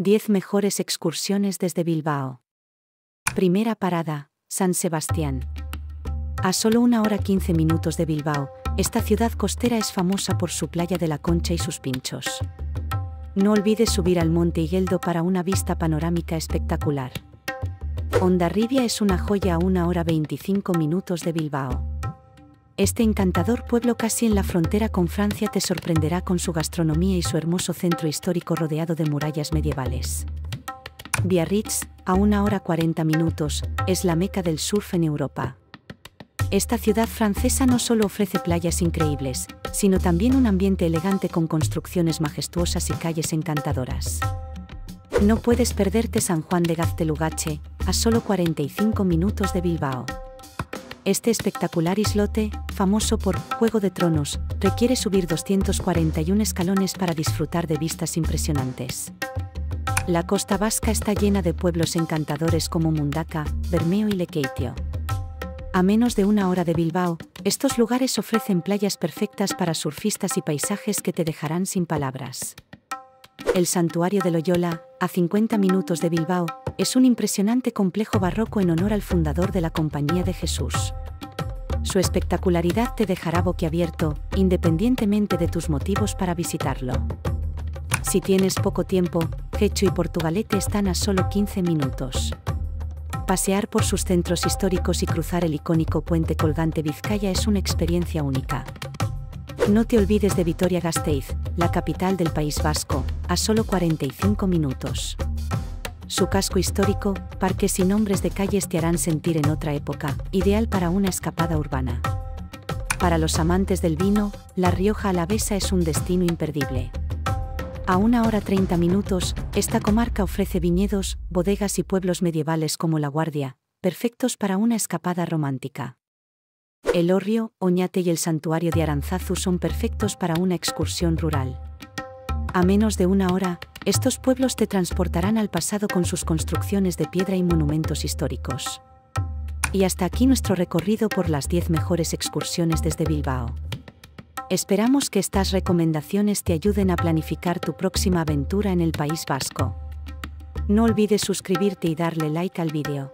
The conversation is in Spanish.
10 mejores excursiones desde Bilbao. Primera parada, San Sebastián. A solo una hora 15 minutos de Bilbao, esta ciudad costera es famosa por su playa de la Concha y sus pinchos. No olvides subir al Monte Higueldo para una vista panorámica espectacular. Ondarribia es una joya a una hora 25 minutos de Bilbao. Este encantador pueblo casi en la frontera con Francia te sorprenderá con su gastronomía y su hermoso centro histórico rodeado de murallas medievales. Biarritz, a una hora 40 minutos, es la meca del surf en Europa. Esta ciudad francesa no solo ofrece playas increíbles, sino también un ambiente elegante con construcciones majestuosas y calles encantadoras. No puedes perderte San Juan de Gaztelugache, a solo 45 minutos de Bilbao. Este espectacular islote, famoso por Juego de Tronos, requiere subir 241 escalones para disfrutar de vistas impresionantes. La costa vasca está llena de pueblos encantadores como Mundaka, Bermeo y Lekeitio. A menos de una hora de Bilbao, estos lugares ofrecen playas perfectas para surfistas y paisajes que te dejarán sin palabras. El santuario de Loyola, a 50 minutos de Bilbao, es un impresionante complejo barroco en honor al fundador de la Compañía de Jesús. Su espectacularidad te dejará boquiabierto, independientemente de tus motivos para visitarlo. Si tienes poco tiempo, Quecho y Portugalete están a solo 15 minutos. Pasear por sus centros históricos y cruzar el icónico puente colgante Vizcaya es una experiencia única. No te olvides de Vitoria-Gasteiz, la capital del País Vasco, a solo 45 minutos. Su casco histórico, parques y nombres de calles te harán sentir en otra época, ideal para una escapada urbana. Para los amantes del vino, La Rioja Alavesa es un destino imperdible. A una hora 30 minutos, esta comarca ofrece viñedos, bodegas y pueblos medievales como La Guardia, perfectos para una escapada romántica. El Orrio, Oñate y el Santuario de Aranzazu son perfectos para una excursión rural. A menos de una hora, estos pueblos te transportarán al pasado con sus construcciones de piedra y monumentos históricos. Y hasta aquí nuestro recorrido por las 10 mejores excursiones desde Bilbao. Esperamos que estas recomendaciones te ayuden a planificar tu próxima aventura en el País Vasco. No olvides suscribirte y darle like al vídeo.